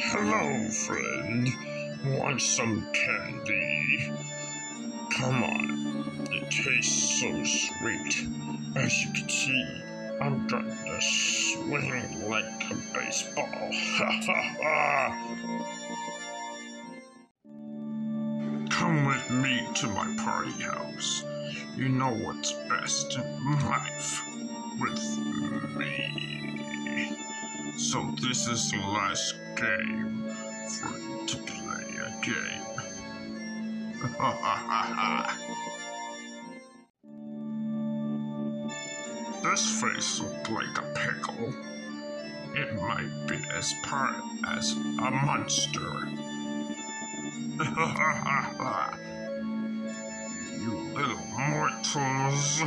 Hello, friend. Want some candy? Come on. It tastes so sweet. As you can see, I'm going to swing like a baseball. Ha ha ha! Come with me to my party house. You know what's best in life with me. So this is the last game you to play a game. This face looked like a pickle. It might be as part as a monster. you little mortals.